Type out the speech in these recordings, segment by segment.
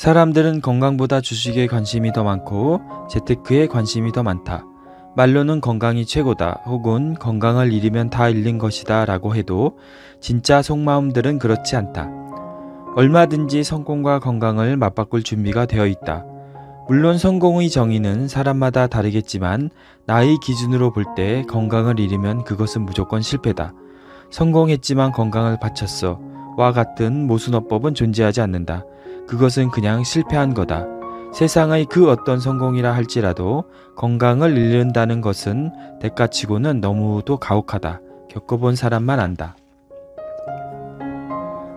사람들은 건강보다 주식에 관심이 더 많고 재테크에 관심이 더 많다. 말로는 건강이 최고다 혹은 건강을 잃으면 다 잃는 것이다 라고 해도 진짜 속마음들은 그렇지 않다. 얼마든지 성공과 건강을 맞바꿀 준비가 되어 있다. 물론 성공의 정의는 사람마다 다르겠지만 나의 기준으로 볼 때 건강을 잃으면 그것은 무조건 실패다. 성공했지만 건강을 바쳤어. 와 같은 모순어법은 존재하지 않는다. 그것은 그냥 실패한 거다. 세상의 그 어떤 성공이라 할지라도 건강을 잃는다는 것은 대가치고는 너무도 가혹하다. 겪어본 사람만 안다.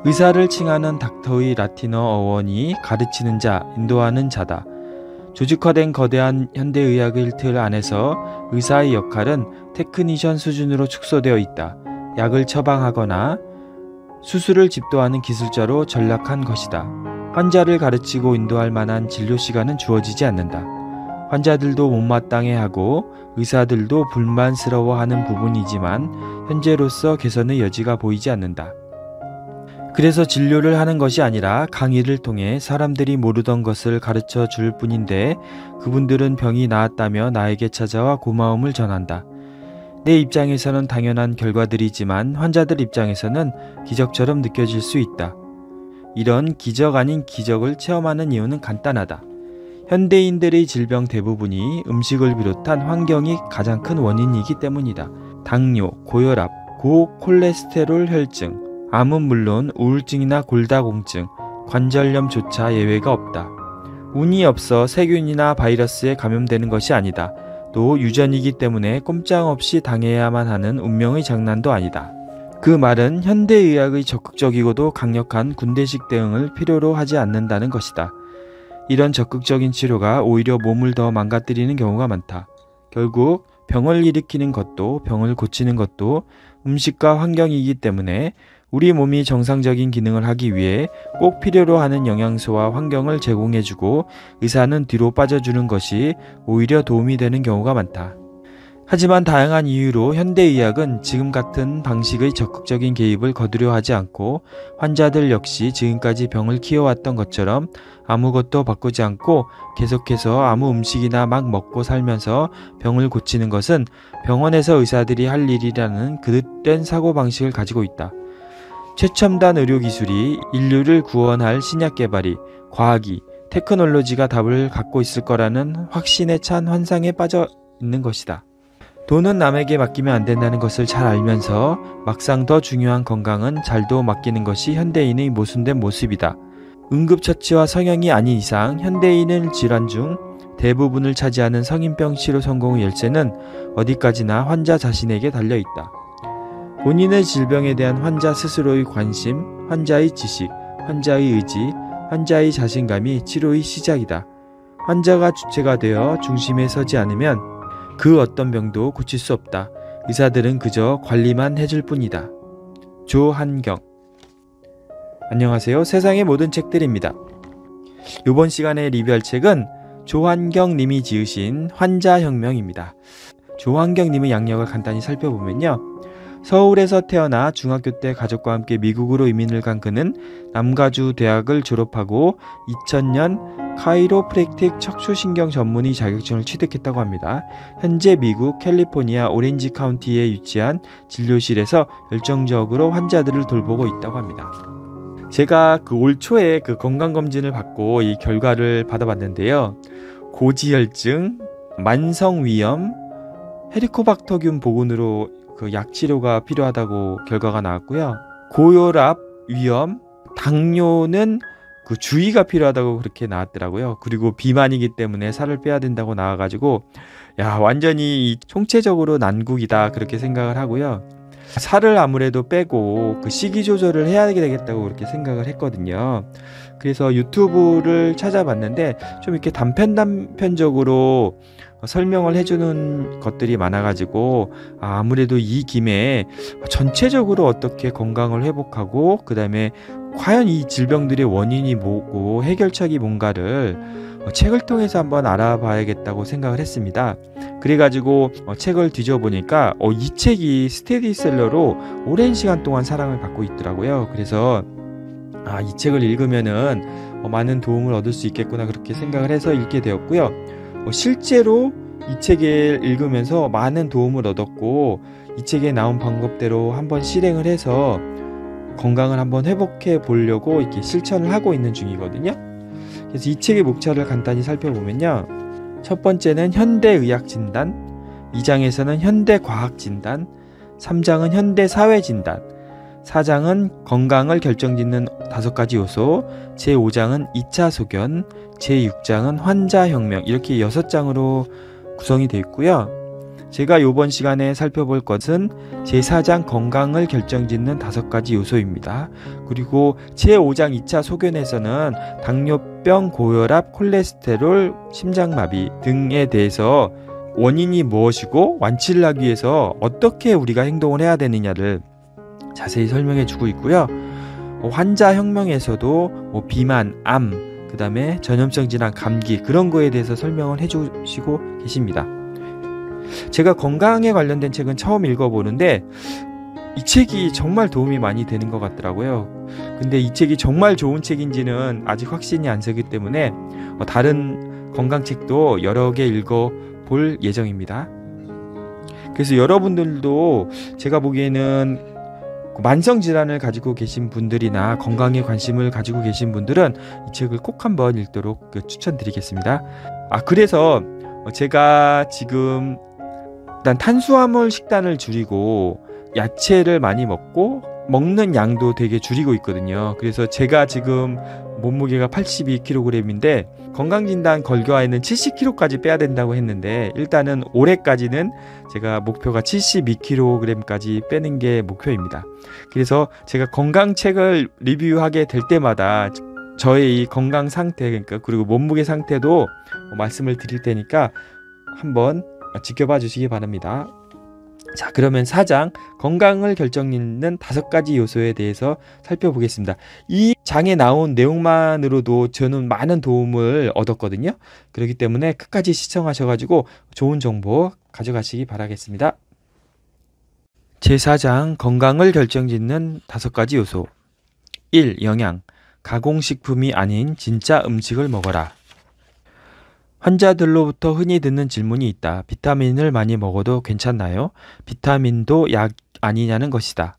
의사를 칭하는 닥터의 라틴어 어원이 가르치는 자, 인도하는 자다. 조직화된 거대한 현대의학의 틀 안에서 의사의 역할은 테크니션 수준으로 축소되어 있다. 약을 처방하거나 수술을 집도하는 기술자로 전락한 것이다. 환자를 가르치고 인도할 만한 진료 시간은 주어지지 않는다. 환자들도 못마땅해 하고 의사들도 불만스러워하는 부분이지만 현재로서 개선의 여지가 보이지 않는다. 그래서 진료를 하는 것이 아니라 강의를 통해 사람들이 모르던 것을 가르쳐 줄 뿐인데 그분들은 병이 나았다며 나에게 찾아와 고마움을 전한다. 내 입장에서는 당연한 결과들이지만 환자들 입장에서는 기적처럼 느껴질 수 있다. 이런 기적 아닌 기적을 체험하는 이유는 간단하다. 현대인들의 질병 대부분이 음식을 비롯한 환경이 가장 큰 원인이기 때문이다. 당뇨, 고혈압, 고콜레스테롤 혈증, 암은 물론 우울증이나 골다공증, 관절염조차 예외가 없다. 운이 없어 세균이나 바이러스에 감염되는 것이 아니다. 또 유전이기 때문에 꼼짝없이 당해야만 하는 운명의 장난도 아니다. 그 말은 현대의학의 적극적이고도 강력한 군대식 대응을 필요로 하지 않는다는 것이다. 이런 적극적인 치료가 오히려 몸을 더 망가뜨리는 경우가 많다. 결국 병을 일으키는 것도 병을 고치는 것도 음식과 환경이기 때문에 우리 몸이 정상적인 기능을 하기 위해 꼭 필요로 하는 영양소와 환경을 제공해주고 의사는 뒤로 빠져주는 것이 오히려 도움이 되는 경우가 많다. 하지만 다양한 이유로 현대의학은 지금 같은 방식의 적극적인 개입을 거두려 하지 않고 환자들 역시 지금까지 병을 키워왔던 것처럼 아무것도 바꾸지 않고 계속해서 아무 음식이나 막 먹고 살면서 병을 고치는 것은 병원에서 의사들이 할 일이라는 그릇된 사고방식을 가지고 있다. 최첨단 의료기술이 인류를 구원할 신약 개발이 과학이 테크놀로지가 답을 갖고 있을 거라는 확신에 찬 환상에 빠져 있는 것이다. 돈은 남에게 맡기면 안 된다는 것을 잘 알면서 막상 더 중요한 건강은 잘도 맡기는 것이 현대인의 모순된 모습이다. 응급처치와 성형이 아닌 이상 현대인은 질환 중 대부분을 차지하는 성인병 치료 성공의 열쇠는 어디까지나 환자 자신에게 달려 있다. 본인의 질병에 대한 환자 스스로의 관심, 환자의 지식, 환자의 의지, 환자의 자신감이 치료의 시작이다. 환자가 주체가 되어 중심에 서지 않으면 그 어떤 병도 고칠 수 없다. 의사들은 그저 관리만 해줄 뿐이다. 조한경 안녕하세요. 세상의 모든 책들입니다. 이번 시간에 리뷰할 책은 조한경 님이 지으신 환자혁명입니다. 조한경 님의 양력을 간단히 살펴보면요. 서울에서 태어나 중학교 때 가족과 함께 미국으로 이민을 간 그는 남가주 대학을 졸업하고 2000년 카이로프랙틱 척추신경 전문의 자격증을 취득했다고 합니다. 현재 미국 캘리포니아 오렌지 카운티에 위치한 진료실에서 열정적으로 환자들을 돌보고 있다고 합니다. 제가 그 올 초에 그 건강검진을 받고 이 결과를 받아봤는데요. 고지혈증, 만성위염, 헤리코박터균 보건으로 그 약 치료가 필요하다고 결과가 나왔고요. 고혈압, 위험, 당뇨는 그 주의가 필요하다고 그렇게 나왔더라고요. 그리고 비만이기 때문에 살을 빼야 된다고 나와가지고 야 완전히 총체적으로 난국이다 그렇게 생각을 하고요. 살을 아무래도 빼고 그 식이 조절을 해야 되겠다고 그렇게 생각을 했거든요. 그래서 유튜브를 찾아봤는데 좀 이렇게 단편 단편적으로 설명을 해주는 것들이 많아가지고 아, 무래도 이 김에 전체적으로 어떻게 건강을 회복하고 그 다음에 과연 이 질병들의 원인이 뭐고 해결책이 뭔가를 어, 책을 통해서 한번 알아봐야겠다고 생각을 했습니다. 그래가지고 어, 책을 뒤져보니까 어, 이 책이 스테디셀러로 오랜 시간 동안 사랑을 받고 있더라고요. 그래서 아, 이 책을 읽으면은 어, 많은 도움을 얻을 수 있겠구나 그렇게 생각을 해서 읽게 되었고요. 어, 실제로 이 책을 읽으면서 많은 도움을 얻었고 이 책에 나온 방법대로 한번 실행을 해서 건강을 한번 회복해 보려고 이렇게 실천을 하고 있는 중이거든요. 그래서 이 책의 목차를 간단히 살펴보면요. 첫 번째는 현대의학 진단, 2장에서는 현대과학 진단, 3장은 현대사회 진단, 4장은 건강을 결정짓는 다섯 가지 요소, 제5장은 2차 소견, 제6장은 환자혁명 이렇게 6장으로 구성이 되어 있고요. 제가 이번 시간에 살펴볼 것은 제4장 건강을 결정짓는 다섯 가지 요소입니다. 그리고 제5장 2차 소견에서는 당뇨병, 고혈압, 콜레스테롤, 심장마비 등에 대해서 원인이 무엇이고 완치를 하기 위해서 어떻게 우리가 행동을 해야 되느냐를 자세히 설명해 주고 있고요. 환자 혁명에서도 뭐 비만, 암, 그 다음에 전염성 질환, 감기 그런 거에 대해서 설명을 해주시고 계십니다. 제가 건강에 관련된 책은 처음 읽어보는데 이 책이 정말 도움이 많이 되는 것 같더라고요. 근데 이 책이 정말 좋은 책인지는 아직 확신이 안 서기 때문에 어, 다른 건강책도 여러 개 읽어 볼 예정입니다. 그래서 여러분들도 제가 보기에는 만성 질환을 가지고 계신 분들이나 건강에 관심을 가지고 계신 분들은 이 책을 꼭 한번 읽도록 그 추천드리겠습니다. 아 그래서 제가 지금 일단 탄수화물 식단을 줄이고 야채를 많이 먹고 먹는 양도 되게 줄이고 있거든요. 그래서 제가 지금 몸무게가 82kg인데 건강진단 걸교화에는 70kg까지 빼야 된다고 했는데 일단은 올해까지는 제가 목표가 72kg까지 빼는 게 목표입니다. 그래서 제가 건강책을 리뷰하게 될 때마다 저의 이 건강 상태 그러니까 그리고 몸무게 상태도 말씀을 드릴 테니까 한번 지켜봐 주시기 바랍니다. 자, 그러면 4장 건강을 결정짓는 다섯 가지 요소에 대해서 살펴보겠습니다. 이 장에 나온 내용만으로도 저는 많은 도움을 얻었거든요. 그렇기 때문에 끝까지 시청하셔가지고 좋은 정보 가져가시기 바라겠습니다. 제4장 건강을 결정짓는 다섯 가지 요소 1. 영양 가공식품이 아닌 진짜 음식을 먹어라. 환자들로부터 흔히 듣는 질문이 있다. 비타민을 많이 먹어도 괜찮나요? 비타민도 약 아니냐는 것이다.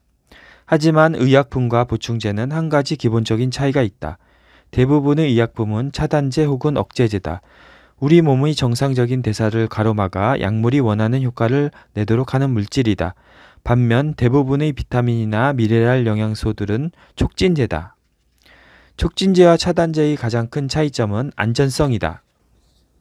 하지만 의약품과 보충제는 한 가지 기본적인 차이가 있다. 대부분의 의약품은 차단제 혹은 억제제다. 우리 몸의 정상적인 대사를 가로막아 약물이 원하는 효과를 내도록 하는 물질이다. 반면 대부분의 비타민이나 미네랄 영양소들은 촉진제다. 촉진제와 차단제의 가장 큰 차이점은 안전성이다.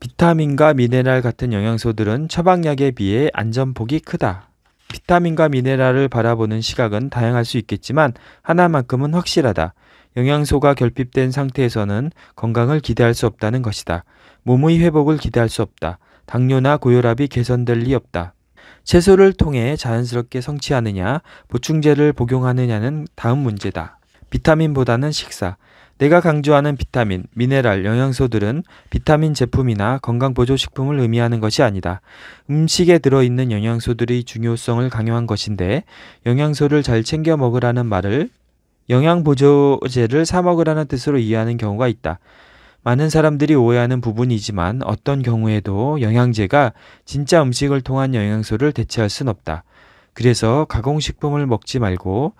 비타민과 미네랄 같은 영양소들은 처방약에 비해 안전폭이 크다. 비타민과 미네랄을 바라보는 시각은 다양할 수 있겠지만 하나만큼은 확실하다. 영양소가 결핍된 상태에서는 건강을 기대할 수 없다는 것이다. 몸의 회복을 기대할 수 없다. 당뇨나 고혈압이 개선될 리 없다. 채소를 통해 자연스럽게 성취하느냐, 보충제를 복용하느냐는 다음 문제다. 비타민보다는 식사. 내가 강조하는 비타민, 미네랄, 영양소들은 비타민 제품이나 건강보조식품을 의미하는 것이 아니다. 음식에 들어있는 영양소들의 중요성을 강요한 것인데 영양소를 잘 챙겨 먹으라는 말을 영양보조제를 사 먹으라는 뜻으로 이해하는 경우가 있다. 많은 사람들이 오해하는 부분이지만 어떤 경우에도 영양제가 진짜 음식을 통한 영양소를 대체할 순 없다. 그래서 가공식품을 먹지 말고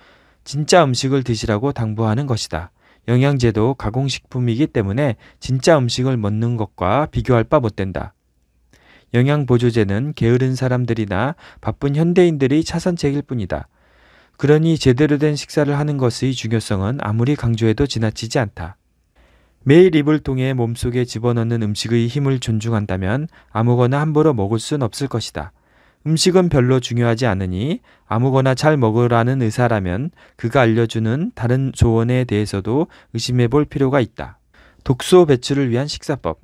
진짜 음식을 드시라고 당부하는 것이다. 영양제도 가공식품이기 때문에 진짜 음식을 먹는 것과 비교할 바 못된다. 영양보조제는 게으른 사람들이나 바쁜 현대인들이 차선책일 뿐이다. 그러니 제대로 된 식사를 하는 것의 중요성은 아무리 강조해도 지나치지 않다. 매일 입을 통해 몸속에 집어넣는 음식의 힘을 존중한다면 아무거나 함부로 먹을 순 없을 것이다. 음식은 별로 중요하지 않으니 아무거나 잘 먹으라는 의사라면 그가 알려주는 다른 조언에 대해서도 의심해 볼 필요가 있다. 독소 배출을 위한 식사법.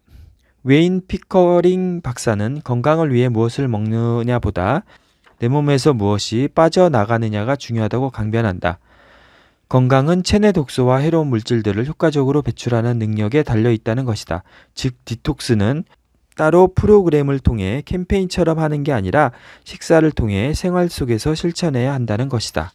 웨인 피커링 박사는 건강을 위해 무엇을 먹느냐보다 내 몸에서 무엇이 빠져나가느냐가 중요하다고 강변한다. 건강은 체내 독소와 해로운 물질들을 효과적으로 배출하는 능력에 달려 있다는 것이다. 즉, 디톡스는 따로 프로그램을 통해 캠페인처럼 하는 게 아니라 식사를 통해 생활 속에서 실천해야 한다는 것이다.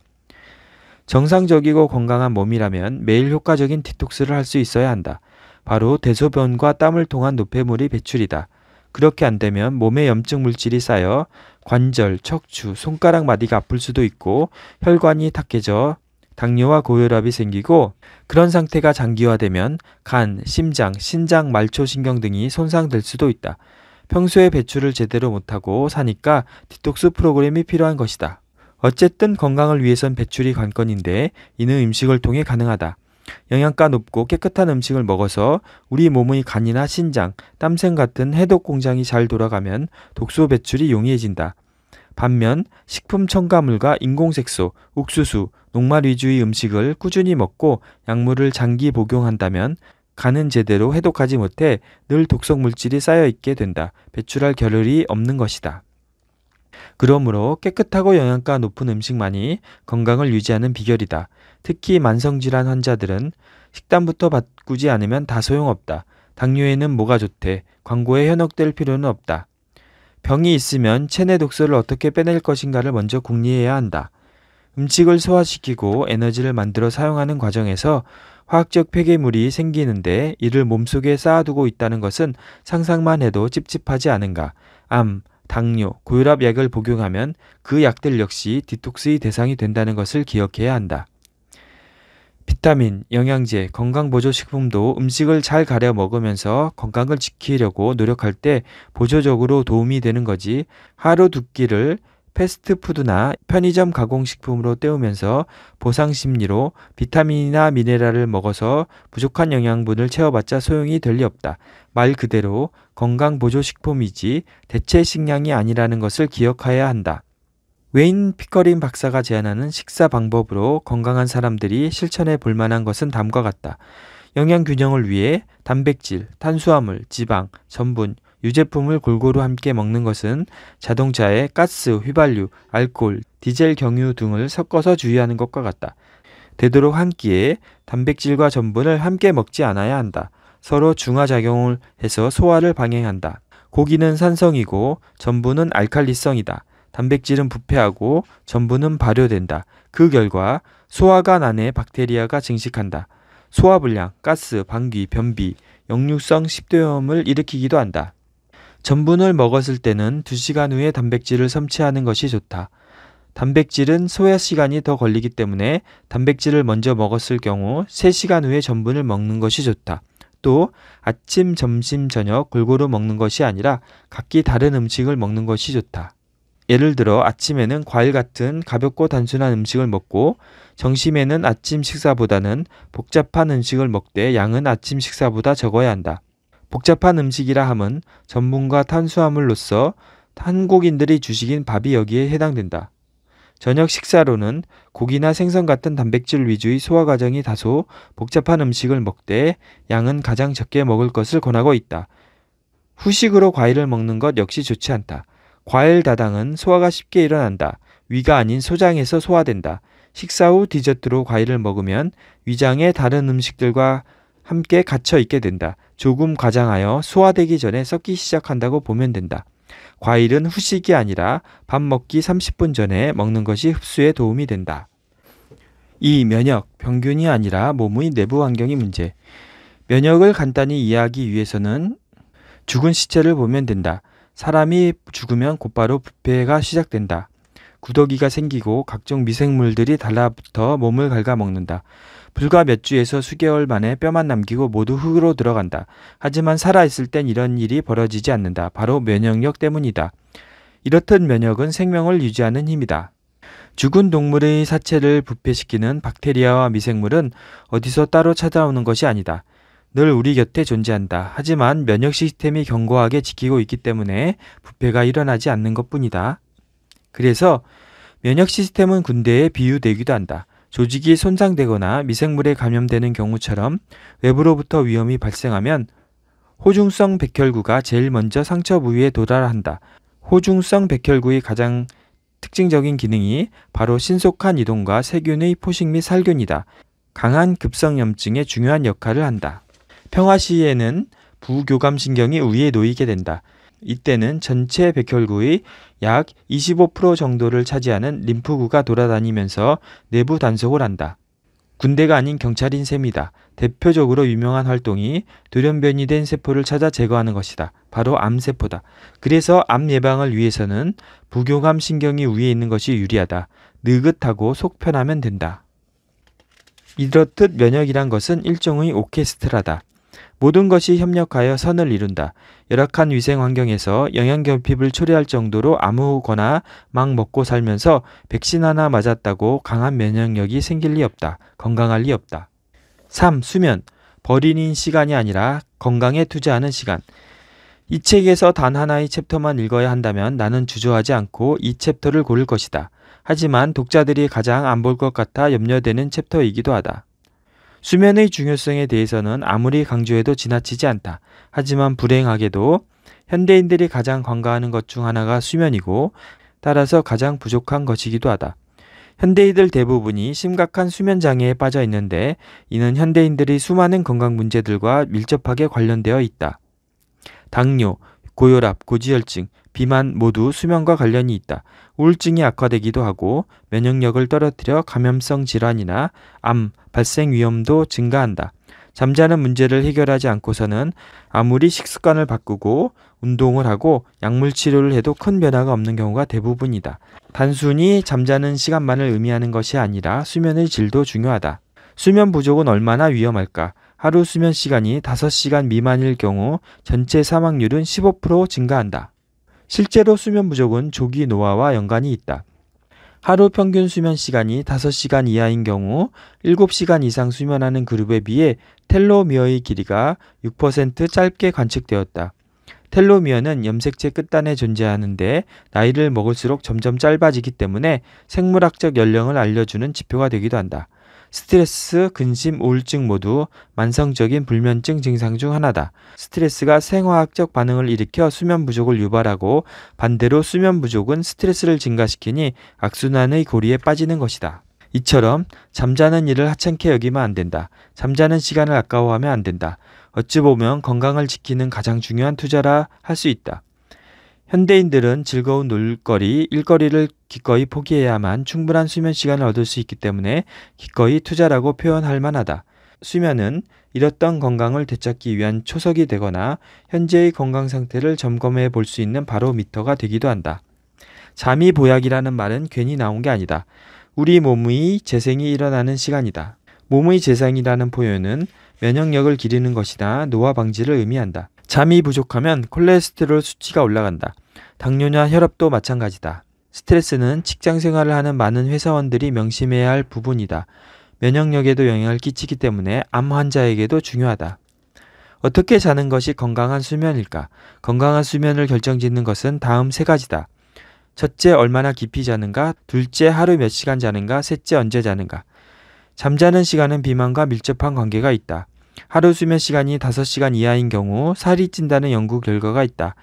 정상적이고 건강한 몸이라면 매일 효과적인 디톡스를 할 수 있어야 한다. 바로 대소변과 땀을 통한 노폐물이 배출이다. 그렇게 안 되면 몸에 염증 물질이 쌓여 관절, 척추, 손가락 마디가 아플 수도 있고 혈관이 탁해져 당뇨와 고혈압이 생기고 그런 상태가 장기화되면 간, 심장, 신장, 말초 신경 등이 손상될 수도 있다. 평소에 배출을 제대로 못하고 사니까 디톡스 프로그램이 필요한 것이다. 어쨌든 건강을 위해선 배출이 관건인데 이는 음식을 통해 가능하다. 영양가 높고 깨끗한 음식을 먹어서 우리 몸의 간이나 신장, 땀샘 같은 해독 공장이 잘 돌아가면 독소 배출이 용이해진다. 반면 식품 첨가물과 인공색소, 옥수수, 녹말 위주의 음식을 꾸준히 먹고 약물을 장기 복용한다면 간은 제대로 해독하지 못해 늘 독성 물질이 쌓여 있게 된다. 배출할 겨를이 없는 것이다. 그러므로 깨끗하고 영양가 높은 음식만이 건강을 유지하는 비결이다. 특히 만성질환 환자들은 식단부터 바꾸지 않으면 다 소용없다. 당뇨에는 뭐가 좋대. 광고에 현혹될 필요는 없다. 병이 있으면 체내 독소를 어떻게 빼낼 것인가를 먼저 궁리해야 한다. 음식을 소화시키고 에너지를 만들어 사용하는 과정에서 화학적 폐기물이 생기는데 이를 몸속에 쌓아두고 있다는 것은 상상만 해도 찝찝하지 않은가. 암, 당뇨, 고혈압 약을 복용하면 그 약들 역시 디톡스의 대상이 된다는 것을 기억해야 한다. 비타민, 영양제, 건강보조식품도 음식을 잘 가려 먹으면서 건강을 지키려고 노력할 때 보조적으로 도움이 되는 거지 하루 두 끼를 패스트푸드나 편의점 가공식품으로 때우면서 보상 심리로 비타민이나 미네랄을 먹어서 부족한 영양분을 채워봤자 소용이 될 리 없다. 말 그대로 건강 보조식품이지 대체 식량이 아니라는 것을 기억해야 한다. 웨인 피커린 박사가 제안하는 식사 방법으로 건강한 사람들이 실천해 볼 만한 것은 다음과 같다. 영양 균형을 위해 단백질, 탄수화물, 지방, 전분, 유제품을 골고루 함께 먹는 것은 자동차에 가스, 휘발유, 알코올, 디젤 경유 등을 섞어서 주의하는 것과 같다. 되도록 한 끼에 단백질과 전분을 함께 먹지 않아야 한다. 서로 중화작용을 해서 소화를 방해한다. 고기는 산성이고 전분은 알칼리성이다. 단백질은 부패하고 전분은 발효된다. 그 결과 소화관 안에 박테리아가 증식한다. 소화불량, 가스, 방귀, 변비, 역류성 식도염을 일으키기도 한다. 전분을 먹었을 때는 2시간 후에 단백질을 섭취하는 것이 좋다. 단백질은 소화 시간이 더 걸리기 때문에 단백질을 먼저 먹었을 경우 3시간 후에 전분을 먹는 것이 좋다. 또 아침, 점심, 저녁 골고루 먹는 것이 아니라 각기 다른 음식을 먹는 것이 좋다. 예를 들어 아침에는 과일 같은 가볍고 단순한 음식을 먹고 점심에는 아침 식사보다는 복잡한 음식을 먹되 양은 아침 식사보다 적어야 한다. 복잡한 음식이라 함은 전분과 탄수화물로서 한국인들이 주식인 밥이 여기에 해당된다. 저녁 식사로는 고기나 생선 같은 단백질 위주의 소화 과정이 다소 복잡한 음식을 먹되 양은 가장 적게 먹을 것을 권하고 있다. 후식으로 과일을 먹는 것 역시 좋지 않다. 과일 다당은 소화가 쉽게 일어난다. 위가 아닌 소장에서 소화된다. 식사 후 디저트로 과일을 먹으면 위장에 다른 음식들과 함께 갇혀 있게 된다. 조금 과장하여 소화되기 전에 썩기 시작한다고 보면 된다. 과일은 후식이 아니라 밥 먹기 30분 전에 먹는 것이 흡수에 도움이 된다. 이 면역, 병균이 아니라 몸의 내부 환경이 문제. 면역을 간단히 이해하기 위해서는 죽은 시체를 보면 된다. 사람이 죽으면 곧바로 부패가 시작된다. 구더기가 생기고 각종 미생물들이 달라붙어 몸을 갉아먹는다. 불과 몇 주에서 수개월 만에 뼈만 남기고 모두 흙으로 들어간다. 하지만 살아있을 땐 이런 일이 벌어지지 않는다. 바로 면역력 때문이다. 이렇듯 면역은 생명을 유지하는 힘이다. 죽은 동물의 사체를 부패시키는 박테리아와 미생물은 어디서 따로 찾아오는 것이 아니다. 늘 우리 곁에 존재한다. 하지만 면역 시스템이 견고하게 지키고 있기 때문에 부패가 일어나지 않는 것 뿐이다. 그래서 면역 시스템은 군대에 비유되기도 한다. 조직이 손상되거나 미생물에 감염되는 경우처럼 외부로부터 위험이 발생하면 호중성 백혈구가 제일 먼저 상처 부위에 도달한다. 호중성 백혈구의 가장 특징적인 기능이 바로 신속한 이동과 세균의 포식 및 살균이다. 강한 급성염증에 중요한 역할을 한다. 평화 시에는 부교감 신경이 우위에 놓이게 된다. 이때는 전체 백혈구의 약 25% 정도를 차지하는 림프구가 돌아다니면서 내부 단속을 한다. 군대가 아닌 경찰인 셈이다. 대표적으로 유명한 활동이 돌연변이 된 세포를 찾아 제거하는 것이다. 바로 암세포다. 그래서 암 예방을 위해서는 부교감 신경이 위에 있는 것이 유리하다. 느긋하고 속 편하면 된다. 이렇듯 면역이란 것은 일종의 오케스트라다. 모든 것이 협력하여 선을 이룬다. 열악한 위생 환경에서 영양 결핍을 초래할 정도로 아무거나 막 먹고 살면서 백신 하나 맞았다고 강한 면역력이 생길 리 없다. 건강할 리 없다. 3. 수면. 버리는 시간이 아니라 건강에 투자하는 시간. 이 책에서 단 하나의 챕터만 읽어야 한다면 나는 주저하지 않고 이 챕터를 고를 것이다. 하지만 독자들이 가장 안 볼 것 같아 염려되는 챕터이기도 하다. 수면의 중요성에 대해서는 아무리 강조해도 지나치지 않다. 하지만 불행하게도 현대인들이 가장 관가하는 것 중 하나가 수면이고 따라서 가장 부족한 것이기도 하다. 현대인들 대부분이 심각한 수면 장애에 빠져 있는데 이는 현대인들이 수많은 건강 문제들과 밀접하게 관련되어 있다. 당뇨, 고혈압, 고지혈증, 비만 모두 수면과 관련이 있다. 우울증이 악화되기도 하고 면역력을 떨어뜨려 감염성 질환이나 암 발생 위험도 증가한다. 잠자는 문제를 해결하지 않고서는 아무리 식습관을 바꾸고 운동을 하고 약물 치료를 해도 큰 변화가 없는 경우가 대부분이다. 단순히 잠자는 시간만을 의미하는 것이 아니라 수면의 질도 중요하다. 수면 부족은 얼마나 위험할까? 하루 수면 시간이 5시간 미만일 경우 전체 사망률은 15% 증가한다. 실제로 수면 부족은 조기 노화와 연관이 있다. 하루 평균 수면 시간이 5시간 이하인 경우 7시간 이상 수면하는 그룹에 비해 텔로미어의 길이가 6% 짧게 관측되었다. 텔로미어는 염색체 끝단에 존재하는데 나이를 먹을수록 점점 짧아지기 때문에 생물학적 연령을 알려주는 지표가 되기도 한다. 스트레스, 근심, 우울증 모두 만성적인 불면증 증상 중 하나다. 스트레스가 생화학적 반응을 일으켜 수면 부족을 유발하고 반대로 수면 부족은 스트레스를 증가시키니 악순환의 고리에 빠지는 것이다. 이처럼 잠자는 일을 하찮게 여기면 안 된다. 잠자는 시간을 아까워하면 안 된다. 어찌 보면 건강을 지키는 가장 중요한 투자라 할 수 있다. 현대인들은 즐거운 놀거리, 일거리를 기꺼이 포기해야만 충분한 수면 시간을 얻을 수 있기 때문에 기꺼이 투자라고 표현할 만하다. 수면은 잃었던 건강을 되찾기 위한 초석이 되거나 현재의 건강 상태를 점검해 볼 수 있는 바로미터가 되기도 한다. 잠이 보약이라는 말은 괜히 나온 게 아니다. 우리 몸의 재생이 일어나는 시간이다. 몸의 재생이라는 표현은 면역력을 기르는 것이나 노화 방지를 의미한다. 잠이 부족하면 콜레스테롤 수치가 올라간다. 당뇨나 혈압도 마찬가지다. 스트레스는 직장 생활을 하는 많은 회사원들이 명심해야 할 부분이다. 면역력에도 영향을 끼치기 때문에 암 환자에게도 중요하다. 어떻게 자는 것이 건강한 수면일까? 건강한 수면을 결정짓는 것은 다음 세 가지다. 첫째, 얼마나 깊이 자는가? 둘째, 하루 몇 시간 자는가? 셋째, 언제 자는가? 잠자는 시간은 비만과 밀접한 관계가 있다. 하루 수면 시간이 5시간 이하인 경우 살이 찐다는 연구 결과가 있다.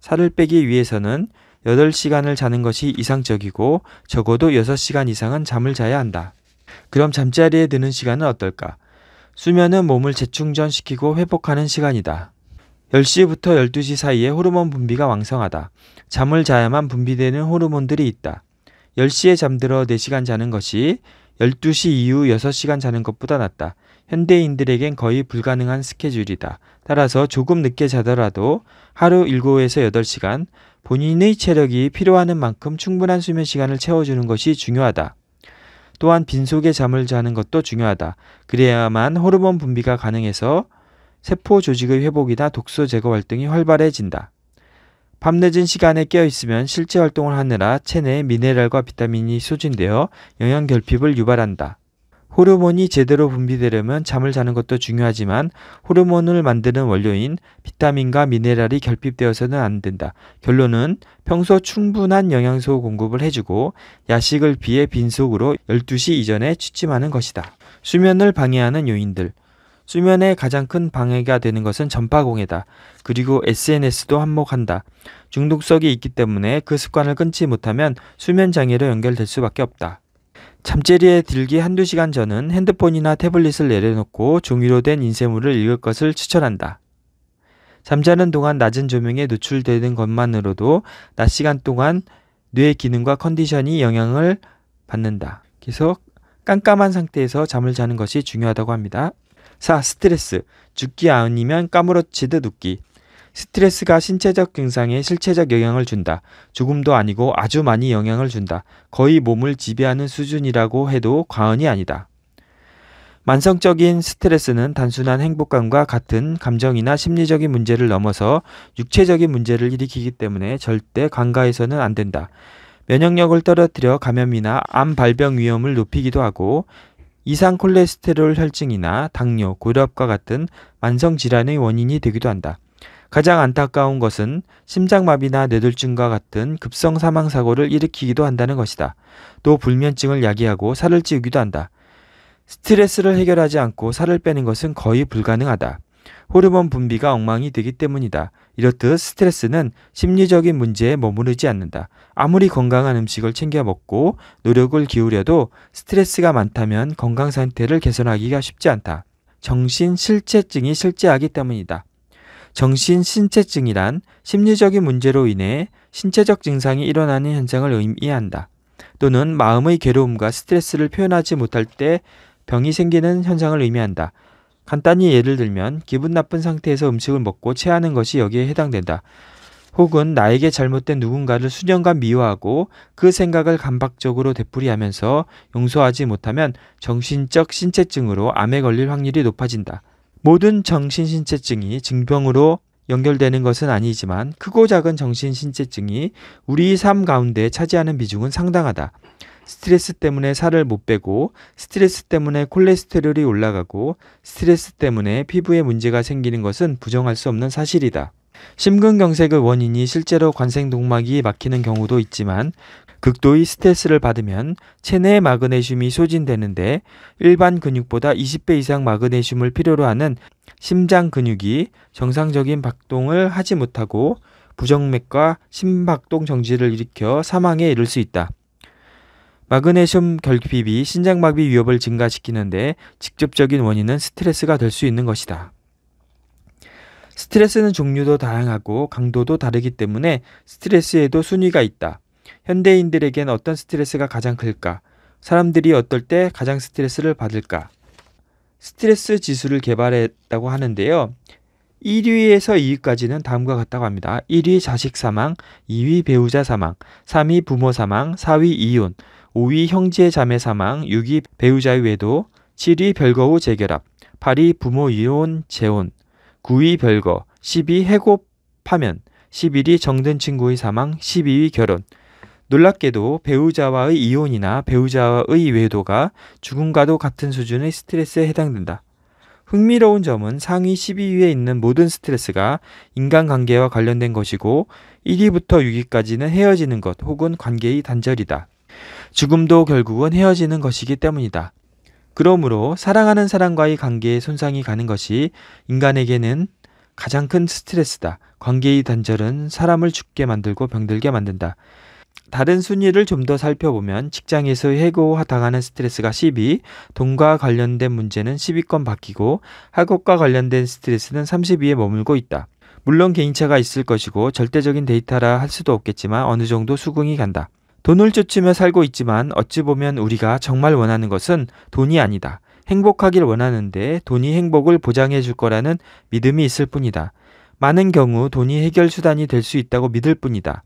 살을 빼기 위해서는 8시간을 자는 것이 이상적이고 적어도 6시간 이상은 잠을 자야 한다. 그럼 잠자리에 드는 시간은 어떨까? 수면은 몸을 재충전시키고 회복하는 시간이다. 10시부터 12시 사이에 호르몬 분비가 왕성하다. 잠을 자야만 분비되는 호르몬들이 있다. 10시에 잠들어 4시간 자는 것이 12시 이후 6시간 자는 것보다 낫다. 현대인들에겐 거의 불가능한 스케줄이다. 따라서 조금 늦게 자더라도 하루 7에서 8시간 본인의 체력이 필요하는 만큼 충분한 수면 시간을 채워주는 것이 중요하다. 또한 빈속에 잠을 자는 것도 중요하다. 그래야만 호르몬 분비가 가능해서 세포 조직의 회복이나 독소 제거 활동이 활발해진다. 밤늦은 시간에 깨어 있으면 실제 활동을 하느라 체내에 미네랄과 비타민이 소진되어 영양 결핍을 유발한다. 호르몬이 제대로 분비되려면 잠을 자는 것도 중요하지만 호르몬을 만드는 원료인 비타민과 미네랄이 결핍되어서는 안 된다. 결론은 평소 충분한 영양소 공급을 해주고 야식을 피해 빈속으로 12시 이전에 취침하는 것이다. 수면을 방해하는 요인들. 수면에 가장 큰 방해가 되는 것은 전파공해다. 그리고 SNS도 한몫한다. 중독성이 있기 때문에 그 습관을 끊지 못하면 수면 장애로 연결될 수밖에 없다. 잠자리에 들기 한두 시간 전은 핸드폰이나 태블릿을 내려놓고 종이로 된 인쇄물을 읽을 것을 추천한다. 잠자는 동안 낮은 조명에 노출되는 것만으로도 낮 시간 동안 뇌 기능과 컨디션이 영향을 받는다. 그래서 깜깜한 상태에서 잠을 자는 것이 중요하다고 합니다. 4. 스트레스. 죽기 아니면 까무러치듯 웃기. 스트레스가 신체적 증상에 실체적 영향을 준다. 죽음도 아니고 아주 많이 영향을 준다. 거의 몸을 지배하는 수준이라고 해도 과언이 아니다. 만성적인 스트레스는 단순한 행복감과 같은 감정이나 심리적인 문제를 넘어서 육체적인 문제를 일으키기 때문에 절대 간과해서는 안 된다. 면역력을 떨어뜨려 감염이나 암 발병 위험을 높이기도 하고 이상 콜레스테롤 혈증이나 당뇨, 고혈압과 같은 만성 질환의 원인이 되기도 한다. 가장 안타까운 것은 심장마비나 뇌졸중과 같은 급성 사망 사고를 일으키기도 한다는 것이다. 또 불면증을 야기하고 살을 찌우기도 한다. 스트레스를 해결하지 않고 살을 빼는 것은 거의 불가능하다. 호르몬 분비가 엉망이 되기 때문이다. 이렇듯 스트레스는 심리적인 문제에 머무르지 않는다. 아무리 건강한 음식을 챙겨 먹고 노력을 기울여도 스트레스가 많다면 건강 상태를 개선하기가 쉽지 않다. 정신 실체증이 실제하기 때문이다. 정신 신체증이란 심리적인 문제로 인해 신체적 증상이 일어나는 현상을 의미한다. 또는 마음의 괴로움과 스트레스를 표현하지 못할 때 병이 생기는 현상을 의미한다. 간단히 예를 들면 기분 나쁜 상태에서 음식을 먹고 체하는 것이 여기에 해당된다. 혹은 나에게 잘못된 누군가를 수년간 미워하고 그 생각을 감박적으로 되풀이하면서 용서하지 못하면 정신적 신체증으로 암에 걸릴 확률이 높아진다. 모든 정신신체증이 증병으로 연결되는 것은 아니지만 크고 작은 정신신체증이 우리 삶 가운데 차지하는 비중은 상당하다. 스트레스 때문에 살을 못 빼고 스트레스 때문에 콜레스테롤이 올라가고 스트레스 때문에 피부에 문제가 생기는 것은 부정할 수 없는 사실이다. 심근경색의 원인이 실제로 관생동막이 막히는 경우도 있지만 극도의 스트레스를 받으면 체내의 마그네슘이 소진되는데 일반 근육보다 20배 이상 마그네슘을 필요로 하는 심장 근육이 정상적인 박동을 하지 못하고 부정맥과 심박동 정지를 일으켜 사망에 이를 수 있다. 마그네슘 결핍이 신장마비 위협을 증가시키는데 직접적인 원인은 스트레스가 될 수 있는 것이다. 스트레스는 종류도 다양하고 강도도 다르기 때문에 스트레스에도 순위가 있다. 현대인들에겐 어떤 스트레스가 가장 클까? 사람들이 어떨 때 가장 스트레스를 받을까? 스트레스 지수를 개발했다고 하는데요. 1위에서 2위까지는 다음과 같다고 합니다. 1위 자식 사망, 2위 배우자 사망, 3위 부모 사망, 4위 이혼, 5위 형제 자매 사망, 6위 배우자의 외도, 7위 별거 후 재결합, 8위 부모 이혼 재혼, 9위 별거, 10위 해고 파면, 11위 정든 친구의 사망, 12위 결혼, 놀랍게도 배우자와의 이혼이나 배우자와의 외도가 죽음과도 같은 수준의 스트레스에 해당된다. 흥미로운 점은 상위 12위에 있는 모든 스트레스가 인간관계와 관련된 것이고 1위부터 6위까지는 헤어지는 것 혹은 관계의 단절이다. 죽음도 결국은 헤어지는 것이기 때문이다. 그러므로 사랑하는 사람과의 관계에 손상이 가는 것이 인간에게는 가장 큰 스트레스다. 관계의 단절은 사람을 죽게 만들고 병들게 만든다. 다른 순위를 좀 더 살펴보면 직장에서 해고 당하는 스트레스가 12, 돈과 관련된 문제는 10위권 밖이고 학업과 관련된 스트레스는 30위에 머물고 있다. 물론 개인차가 있을 것이고 절대적인 데이터라 할 수도 없겠지만 어느 정도 수긍이 간다. 돈을 쫓으며 살고 있지만 어찌 보면 우리가 정말 원하는 것은 돈이 아니다. 행복하길 원하는데 돈이 행복을 보장해 줄 거라는 믿음이 있을 뿐이다. 많은 경우 돈이 해결 수단이 될 수 있다고 믿을 뿐이다.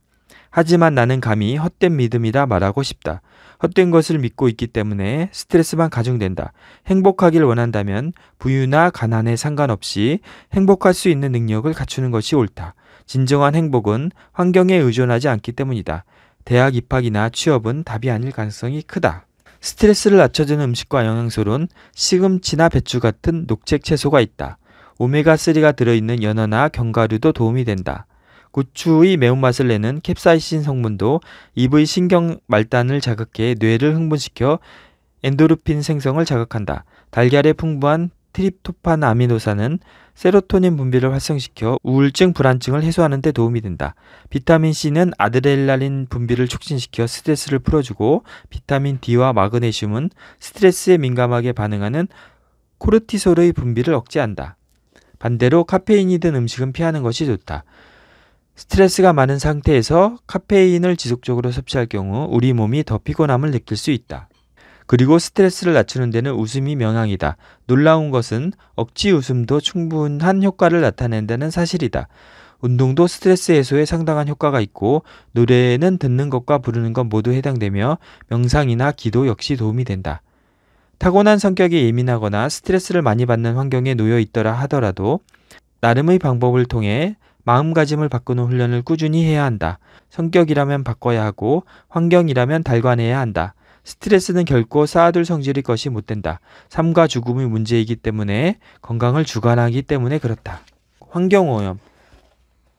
하지만 나는 감히 헛된 믿음이라 말하고 싶다. 헛된 것을 믿고 있기 때문에 스트레스만 가중된다. 행복하길 원한다면 부유나 가난에 상관없이 행복할 수 있는 능력을 갖추는 것이 옳다. 진정한 행복은 환경에 의존하지 않기 때문이다. 대학 입학이나 취업은 답이 아닐 가능성이 크다. 스트레스를 낮춰주는 음식과 영양소론 시금치나 배추 같은 녹색 채소가 있다. 오메가3가 들어있는 연어나 견과류도 도움이 된다. 고추의 매운맛을 내는 캡사이신 성분도 입의 신경 말단을 자극해 뇌를 흥분시켜 엔도르핀 생성을 자극한다. 달걀에 풍부한 트립토판 아미노산은 세로토닌 분비를 활성시켜 우울증, 불안증을 해소하는 데 도움이 된다. 비타민 C는 아드레날린 분비를 촉진시켜 스트레스를 풀어주고 비타민 D와 마그네슘은 스트레스에 민감하게 반응하는 코르티솔의 분비를 억제한다. 반대로 카페인이 든 음식은 피하는 것이 좋다. 스트레스가 많은 상태에서 카페인을 지속적으로 섭취할 경우 우리 몸이 더 피곤함을 느낄 수 있다. 그리고 스트레스를 낮추는 데는 웃음이 명항이다. 놀라운 것은 억지 웃음도 충분한 효과를 나타낸다는 사실이다. 운동도 스트레스 해소에 상당한 효과가 있고 노래는 듣는 것과 부르는 것 모두 해당되며 명상이나 기도 역시 도움이 된다. 타고난 성격이 예민하거나 스트레스를 많이 받는 환경에 놓여 있더라 하더라도 나름의 방법을 통해 마음가짐을 바꾸는 훈련을 꾸준히 해야 한다. 성격이라면 바꿔야 하고 환경이라면 달관해야 한다. 스트레스는 결코 쌓아둘 성질의 것이 못 된다. 삶과 죽음의 문제이기 때문에 건강을 주관하기 때문에 그렇다. 환경오염.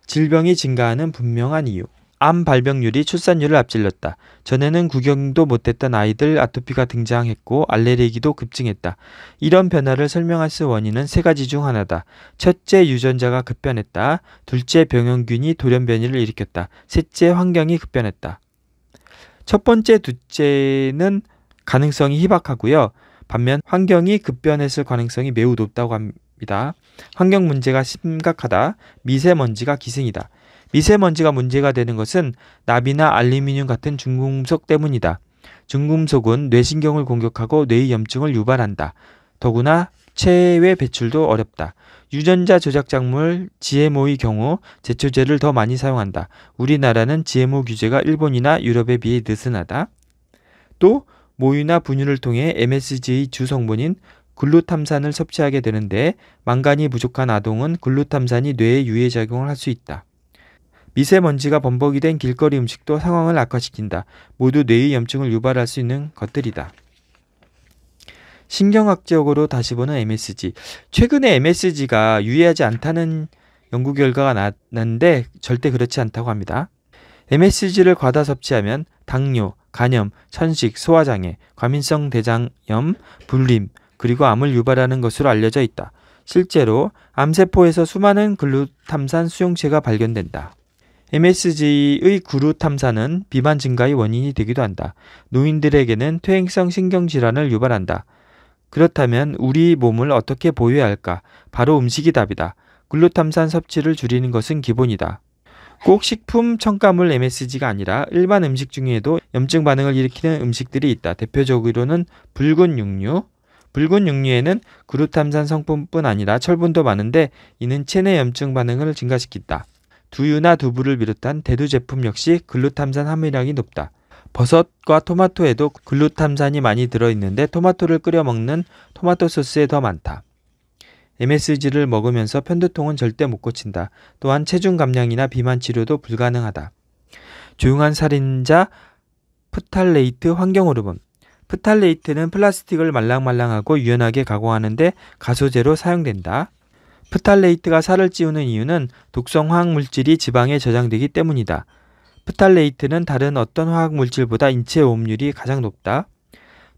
질병이 증가하는 분명한 이유. 암 발병률이 출산율을 앞질렀다. 전에는 구경도 못했던 아이들 아토피가 등장했고 알레르기도 급증했다. 이런 변화를 설명할 수 원인은 세 가지 중 하나다. 첫째 유전자가 급변했다. 둘째 병원균이 돌연변이를 일으켰다. 셋째 환경이 급변했다. 첫 번째, 둘째는 가능성이 희박하고요. 반면 환경이 급변했을 가능성이 매우 높다고 합니다. 환경 문제가 심각하다. 미세먼지가 기승이다. 미세먼지가 문제가 되는 것은 납이나 알루미늄 같은 중금속 때문이다. 중금속은 뇌신경을 공격하고 뇌의 염증을 유발한다. 더구나 체외 배출도 어렵다. 유전자 조작 작물 GMO의 경우 제초제를 더 많이 사용한다. 우리나라는 GMO 규제가 일본이나 유럽에 비해 느슨하다. 또 모유나 분유를 통해 MSG의 주 성분인 글루탐산을 섭취하게 되는데 망간이 부족한 아동은 글루탐산이 뇌에 유해 작용을 할 수 있다. 미세먼지가 범벅이 된 길거리 음식도 상황을 악화시킨다. 모두 뇌의 염증을 유발할 수 있는 것들이다. 신경학적으로 다시 보는 MSG. 최근에 MSG가 유해하지 않다는 연구 결과가 났는데 절대 그렇지 않다고 합니다. MSG를 과다 섭취하면 당뇨, 간염, 천식, 소화장애, 과민성 대장염, 불림, 그리고 암을 유발하는 것으로 알려져 있다. 실제로 암세포에서 수많은 글루탐산 수용체가 발견된다. MSG의 구루탐산은 비만 증가의 원인이 되기도 한다. 노인들에게는 퇴행성 신경질환을 유발한다. 그렇다면 우리 몸을 어떻게 보호해야 할까? 바로 음식이 답이다. 글루탐산 섭취를 줄이는 것은 기본이다. 꼭 식품 첨가물 MSG가 아니라 일반 음식 중에도 염증 반응을 일으키는 음식들이 있다. 대표적으로는 붉은 육류. 붉은 육류에는 글루탐산 성분뿐 아니라 철분도 많은데 이는 체내 염증 반응을 증가시킨다. 두유나 두부를 비롯한 대두 제품 역시 글루탐산 함유량이 높다. 버섯과 토마토에도 글루탐산이 많이 들어있는데 토마토를 끓여 먹는 토마토 소스에 더 많다. MSG를 먹으면서 편두통은 절대 못 고친다. 또한 체중 감량이나 비만 치료도 불가능하다. 조용한 살인자 프탈레이트 환경 호르몬. 프탈레이트는 플라스틱을 말랑말랑하고 유연하게 가공하는데 가소제로 사용된다. 프탈레이트가 살을 찌우는 이유는 독성 화학 물질이 지방에 저장되기 때문이다. 프탈레이트는 다른 어떤 화학 물질보다 인체 오염률이 가장 높다.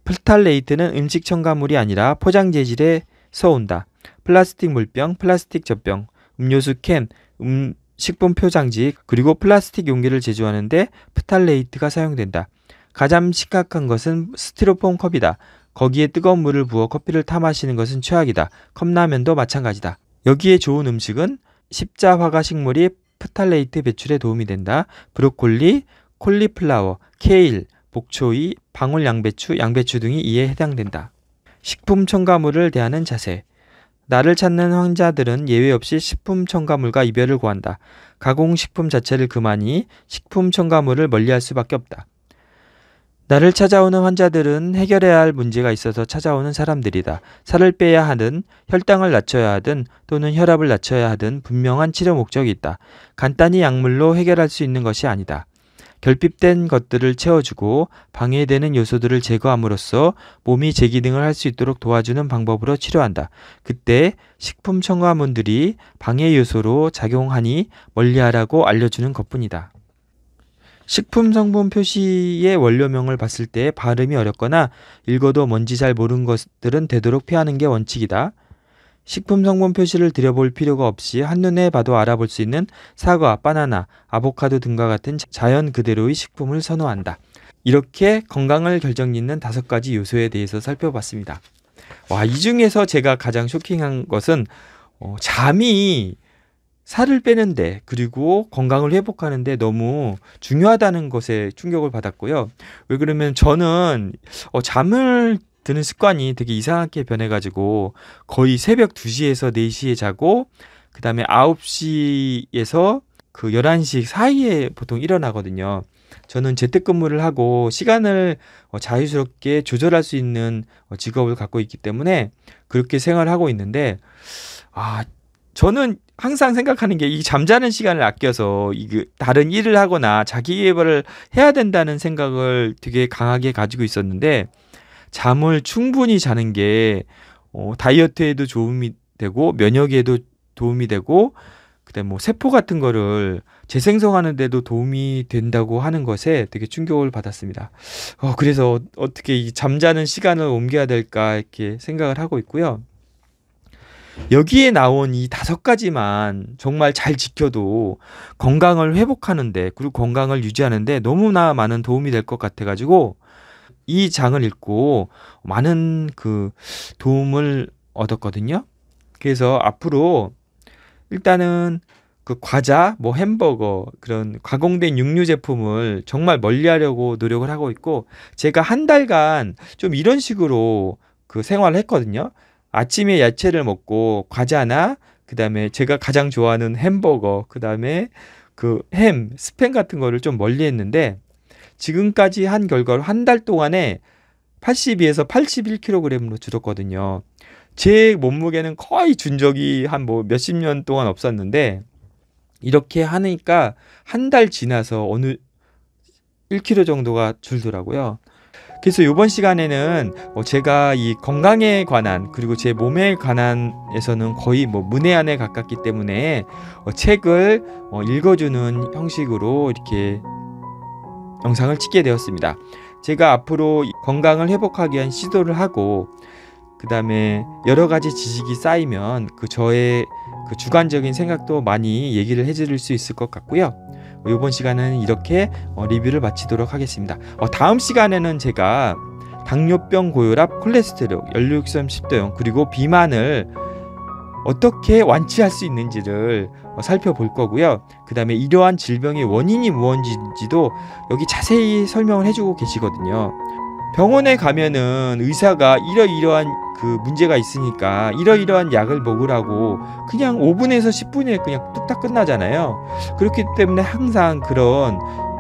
프탈레이트는 음식 첨가물이 아니라 포장 재질에서 온다. 플라스틱 물병, 플라스틱 젖병, 음료수 캔, 음, 식품 포장지, 그리고 플라스틱 용기를 제조하는데 프탈레이트가 사용된다. 가장 심각한 것은 스티로폼 컵이다. 거기에 뜨거운 물을 부어 커피를 타 마시는 것은 최악이다. 컵라면도 마찬가지다. 여기에 좋은 음식은 십자화가 식물이 프탈레이트 배출에 도움이 된다. 브로콜리, 콜리플라워, 케일, 복초이, 방울 양배추, 양배추 등이 이에 해당된다. 식품 첨가물을 대하는 자세. 나를 찾는 환자들은 예외 없이 식품 첨가물과 이별을 구한다. 가공식품 자체를 그만이 식품 첨가물을 멀리할 수밖에 없다. 나를 찾아오는 환자들은 해결해야 할 문제가 있어서 찾아오는 사람들이다. 살을 빼야 하든 혈당을 낮춰야 하든 또는 혈압을 낮춰야 하든 분명한 치료 목적이 있다. 간단히 약물로 해결할 수 있는 것이 아니다. 결핍된 것들을 채워주고 방해되는 요소들을 제거함으로써 몸이 재기능을 할 수 있도록 도와주는 방법으로 치료한다. 그때 식품 첨가물들이 방해 요소로 작용하니 멀리하라고 알려주는 것뿐이다. 식품 성분 표시의 원료명을 봤을 때 발음이 어렵거나 읽어도 뭔지 잘 모르는 것들은 되도록 피하는 게 원칙이다. 식품 성분 표시를 들여볼 필요가 없이 한눈에 봐도 알아볼 수 있는 사과, 바나나, 아보카도 등과 같은 자연 그대로의 식품을 선호한다. 이렇게 건강을 결정짓는 다섯 가지 요소에 대해서 살펴봤습니다. 와, 이 중에서 제가 가장 쇼킹한 것은 어, 잠이 살을 빼는데 그리고 건강을 회복하는데 너무 중요하다는 것에 충격을 받았고요. 왜 그러면 저는 어, 잠을 드는 습관이 되게 이상하게 변해가지고 거의 새벽 2시에서 4시에 자고 그 다음에 9시에서 그 11시 사이에 보통 일어나거든요. 저는 재택근무를 하고 시간을 어, 자유스럽게 조절할 수 있는 어, 직업을 갖고 있기 때문에 그렇게 생활을 하고 있는데 아 저는 항상 생각하는 게 이 잠자는 시간을 아껴서 이그 다른 일을 하거나 자기 개발을 해야 된다는 생각을 되게 강하게 가지고 있었는데 잠을 충분히 자는 게 어, 다이어트에도 도움이 되고 면역에도 도움이 되고 그다음 뭐 세포 같은 거를 재생성하는 데도 도움이 된다고 하는 것에 되게 충격을 받았습니다. 어, 그래서 어떻게 이 잠자는 시간을 옮겨야 될까 이렇게 생각을 하고 있고요. 여기에 나온 이 다섯 가지만 정말 잘 지켜도 건강을 회복하는데 그리고 건강을 유지하는데 너무나 많은 도움이 될 것 같아가지고 이 장을 읽고 많은 그 도움을 얻었거든요. 그래서 앞으로 일단은 그 과자, 뭐 햄버거 그런 가공된 육류 제품을 정말 멀리하려고 노력을 하고 있고 제가 한 달간 좀 이런 식으로 그 생활을 했거든요. 아침에 야채를 먹고 과자나 그다음에 제가 가장 좋아하는 햄버거 그다음에 그 햄, 스팸 같은 거를 좀 멀리 했는데 지금까지 한 결과로 한 달 동안에 82에서 81kg으로 줄었거든요. 제 몸무게는 거의 준 적이 한 뭐 몇십 년 동안 없었는데 이렇게 하니까 한 달 지나서 어느 1kg 정도가 줄더라고요. 그래서 이번 시간에는 어 제가 이 건강에 관한 그리고 제 몸에 관한에서는 거의 뭐 문외한에 가깝기 때문에 어 책을 어 읽어주는 형식으로 이렇게 영상을 찍게 되었습니다. 제가 앞으로 건강을 회복하기 위한 시도를 하고 그 다음에 여러 가지 지식이 쌓이면 그 저의 그 주관적인 생각도 많이 얘기를 해드릴 수 있을 것 같고요. 이번 시간은 이렇게 어, 리뷰를 마치도록 하겠습니다. 어, 다음 시간에는 제가 당뇨병, 고혈압, 콜레스테롤, 연류성 식도염 그리고 비만을 어떻게 완치할 수 있는지를 어, 살펴볼 거고요. 그 다음에 이러한 질병의 원인이 무엇인지도 여기 자세히 설명을 해주고 계시거든요. 병원에 가면은 의사가 이러이러한 그 문제가 있으니까 이러이러한 약을 먹으라고 그냥 5분에서 10분에 그냥 뚝딱 끝나잖아요. 그렇기 때문에 항상 그런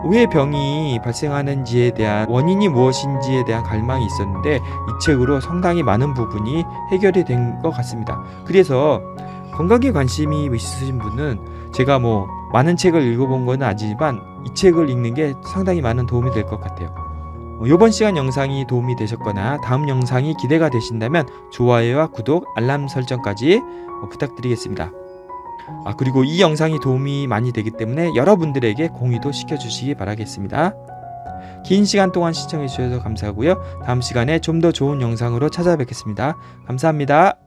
왜 병이 발생하는지에 대한 원인이 무엇인지에 대한 갈망이 있었는데 이 책으로 상당히 많은 부분이 해결이 된 것 같습니다. 그래서 건강에 관심이 있으신 분은 제가 뭐 많은 책을 읽어본 건 아니지만 이 책을 읽는 게 상당히 많은 도움이 될 것 같아요. 이번 시간 영상이 도움이 되셨거나 다음 영상이 기대가 되신다면 좋아요와 구독, 알람 설정까지 부탁드리겠습니다. 아, 그리고 이 영상이 도움이 많이 되기 때문에 여러분들에게 공유도 시켜주시기 바라겠습니다. 긴 시간 동안 시청해 주셔서 감사하고요. 다음 시간에 좀 더 좋은 영상으로 찾아뵙겠습니다. 감사합니다.